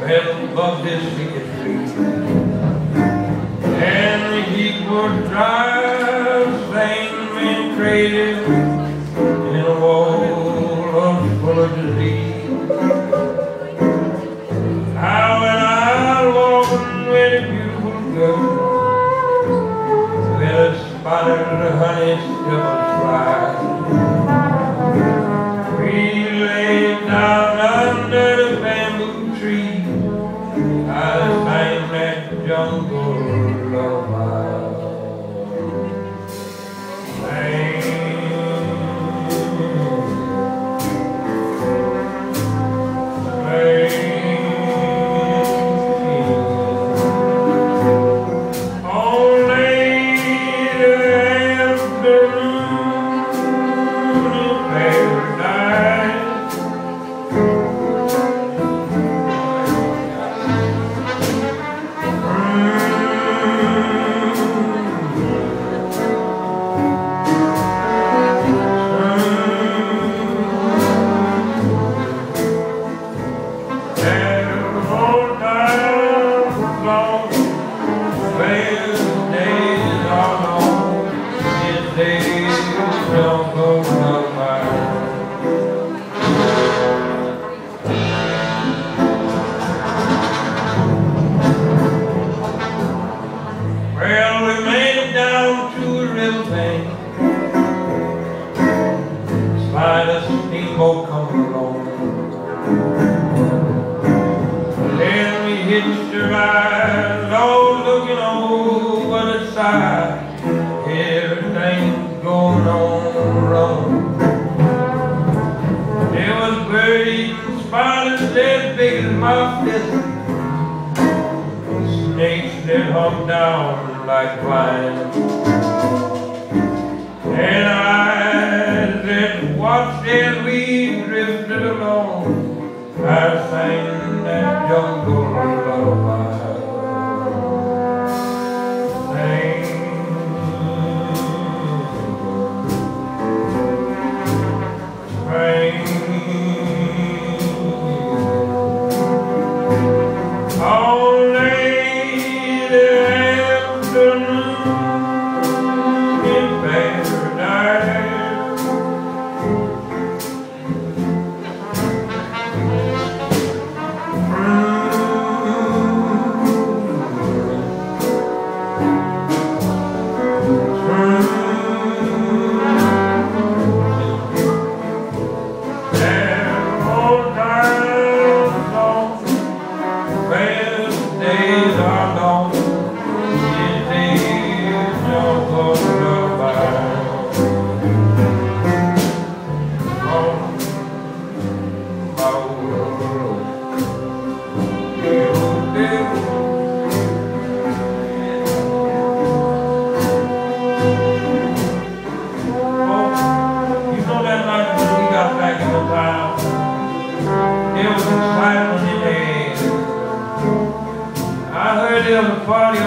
Well, above this wicked tree. And he would drive same and crazy in a wall of full of disease. How when I walking with a beautiful girl, with a spotted honey stipple steamboat coming along. Then we hitched a ride, all looking over the side. Everything's going on wrong. There was bird-eating spiders that big as my fist. Snakes that hung down like vines. And I was the. I heard there was a party